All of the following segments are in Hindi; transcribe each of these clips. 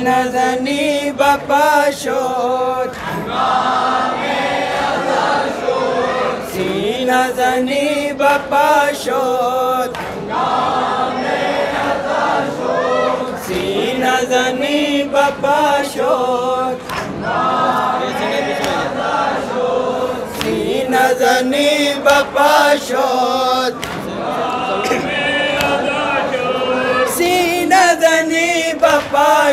nazani baba shot nazani baba shot nazani baba shot nazani baba shot nazani baba shot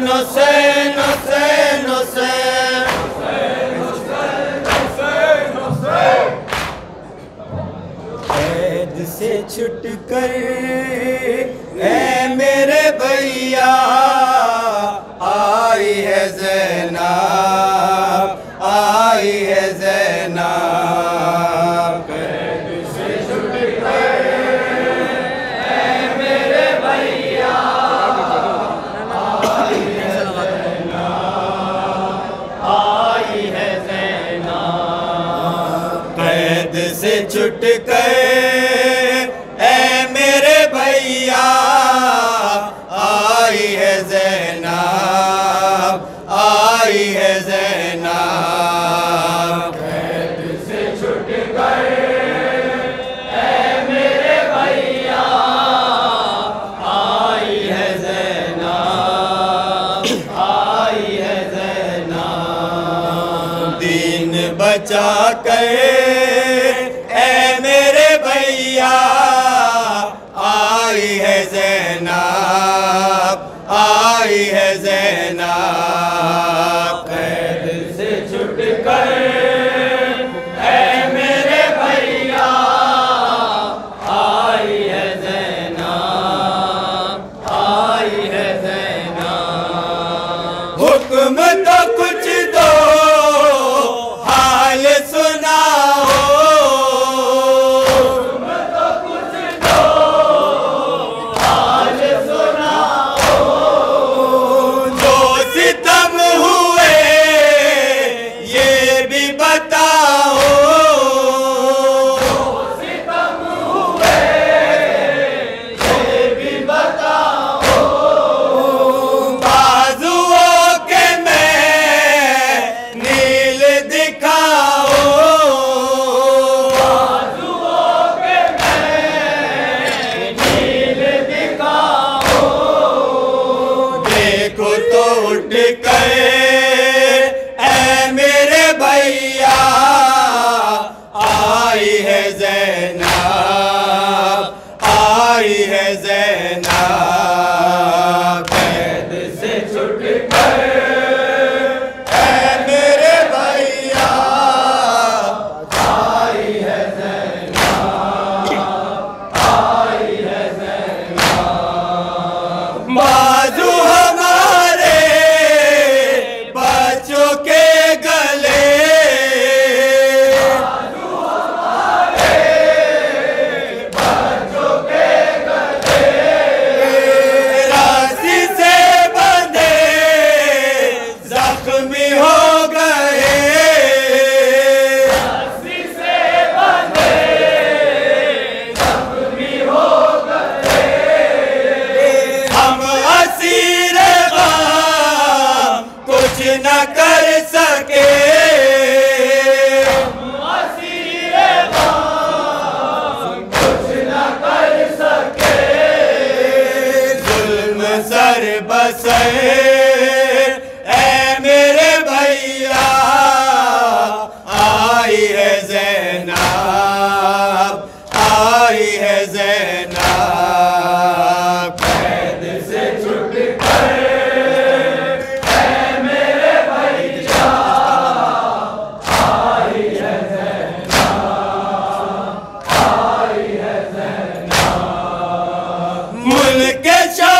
no Hussein, Hussein, Hussein, Hussein. कैद से छुट कर ए मेरे भैया आई है जैना चुटके ए मेरे भैया, आई है जैनाब, आई है जैनाब। से छुट गए बचा कर उठ कर बसे ए मेरे भैया आई है जैनाब आई है जैनाब। कैद से छुट कर Get your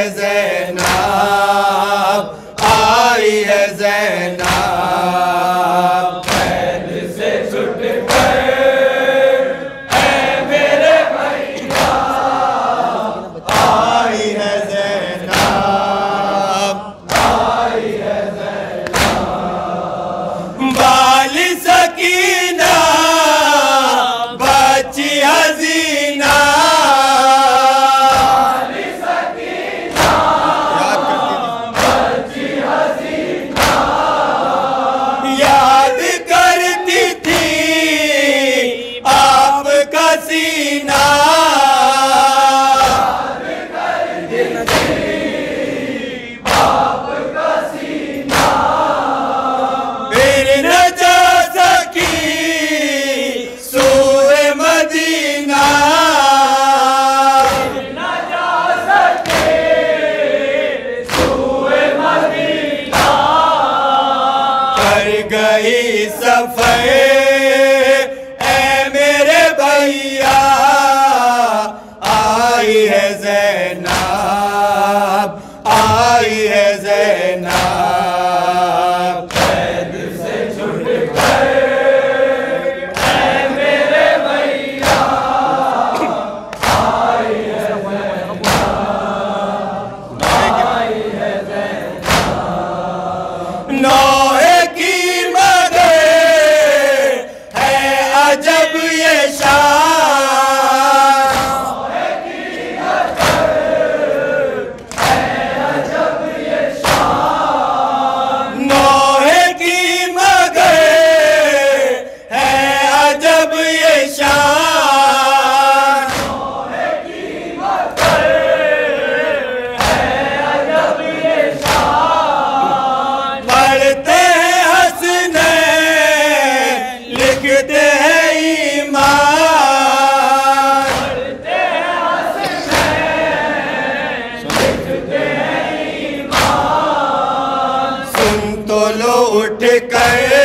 आई उठ कर